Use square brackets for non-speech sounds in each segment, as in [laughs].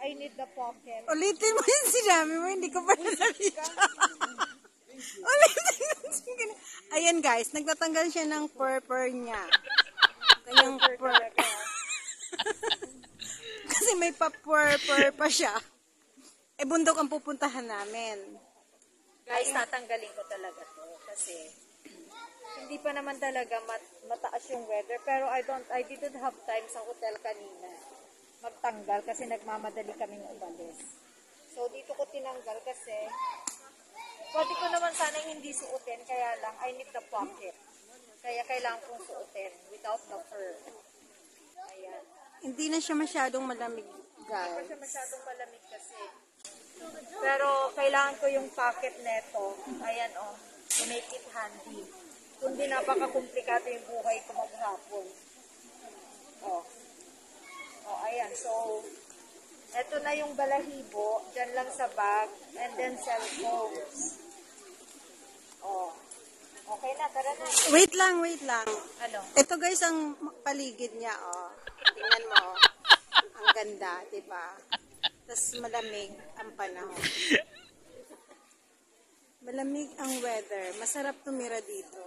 I need the pocket. Ulitin mo yung sinabi mo, hindi ko pa nakita. Ulitin mo. Ayan guys, nagtatanggal siya ng purpur niya. Kanyang pur. Kasi may pa-purpur pa siya. Eh, bundok ang pupuntahan namin. Guys, tatanggalin ko talaga to kasi hindi pa naman talaga mat- mataas yung weather pero I don't I didn't have time sa hotel kanina magtanggal kasi nagmamadali kaming umalis. So dito ko tinanggal kasi pwede ko naman sana hindi suotin kaya lang I need the pocket. Kaya kailangan kong suotin without the fur. Ayan. Hindi na siya masyadong malamig, Hindi guys. siya masyadong malamig kasi. Pero kailangan ko yung pocket neto. Ayan oh. To make it handy. Kundi napaka-komplikado yung buhay ko maghapon. Oh. Ayan. So, eto na yung balahibo. Diyan lang sa bag. And then cellphones. Oh. Okay na, tara na. Wait lang, wait lang. Ano? Ito guys ang paligid niya, oh. Tingnan mo, oh. Ang ganda, di ba? Tapos malamig ang panahon. Malamig ang weather. Masarap tumira dito.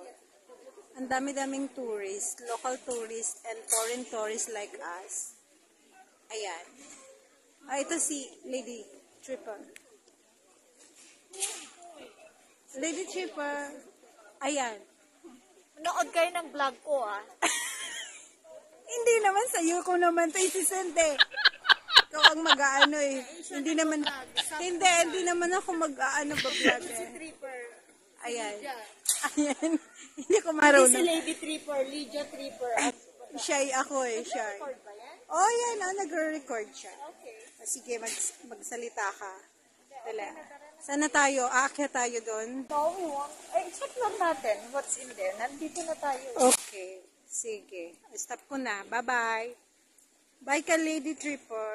Ang dami-daming tourists, local tourists and foreign tourists like us. Ayan. Ah, ito si Lady Tripper. Lady Tripper. Ayan. Nood kayo ng vlog ko ah. [laughs] Hindi naman sa iyo ko naman to isisend eh. Ikaw ang mag-aano eh. Hindi naman, hindi, hindi naman ako mag-aano [laughs] ba vlog eh. Tripper. Ayan. Ayan. [laughs] hindi ko Hindi si marunong. Lady Tripper, Lydia Tripper. Shy ako eh, shy. Oh, yan. Oh, nagre-record siya. Okay. Ah, Sige, mag, magsalita ka. Dala. Sana tayo? Aakyat tayo doon? We want, eh, check lang natin what's in there. Nandito na tayo. Okay. Sige. Stop ko na. Bye-bye. Bye ka, Lady Tripper.